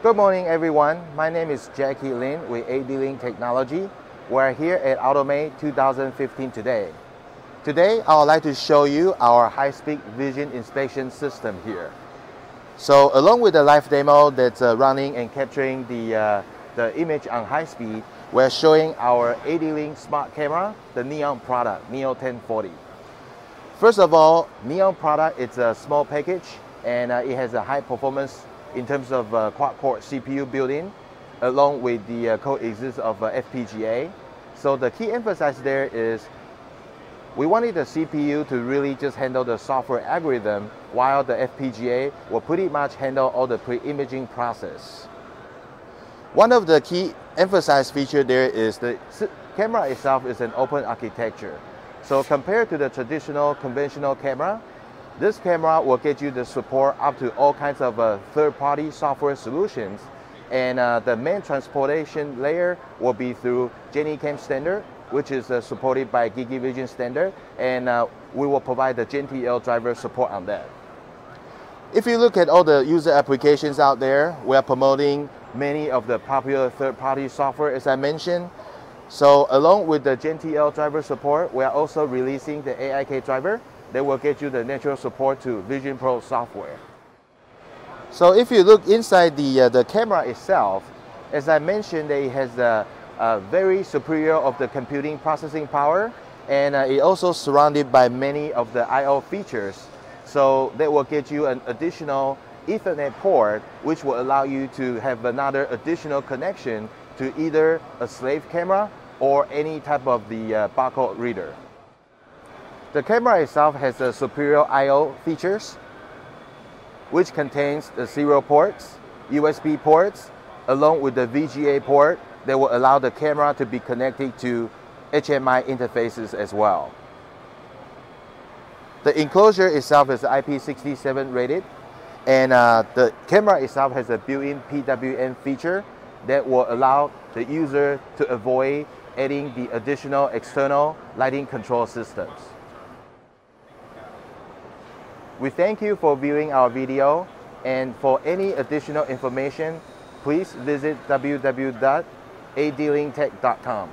Good morning everyone. My name is Jackie Lin with ADLINK Technology. We're here at Automate 2015 today. Today I would like to show you our high-speed vision inspection system here. So along with the live demo that's uh, running and capturing the, uh, the image on high speed, we're showing our ADLINK smart camera, the Neon product, Neon 1040. First of all, Neon product, it's a small package and uh, it has a high performance in terms of uh, quad-core CPU built-in, along with the uh, coexistence of uh, FPGA. So the key emphasis there is we wanted the CPU to really just handle the software algorithm while the FPGA will pretty much handle all the pre-imaging process. One of the key emphasized feature there is the camera itself is an open architecture. So compared to the traditional conventional camera, this camera will get you the support up to all kinds of uh, third-party software solutions. And uh, the main transportation layer will be through GenICam standard, which is uh, supported by GigE Vision standard. And uh, we will provide the GenTL driver support on that. If you look at all the user applications out there, we are promoting many of the popular third-party software, as I mentioned. So along with the GenTL driver support, we are also releasing the AIK driver, they will get you the natural support to Vision Pro software. So if you look inside the, uh, the camera itself, as I mentioned, it has a, a very superior of the computing processing power and uh, it also surrounded by many of the I.O. features. So that will get you an additional Ethernet port, which will allow you to have another additional connection to either a slave camera or any type of the uh, barcode reader. The camera itself has a superior I.O. features, which contains the serial ports, USB ports, along with the VGA port that will allow the camera to be connected to HMI interfaces as well. The enclosure itself is IP67 rated, and uh, the camera itself has a built-in PWM feature that will allow the user to avoid adding the additional external lighting control systems. We thank you for viewing our video and for any additional information, please visit www.adlinktech.com.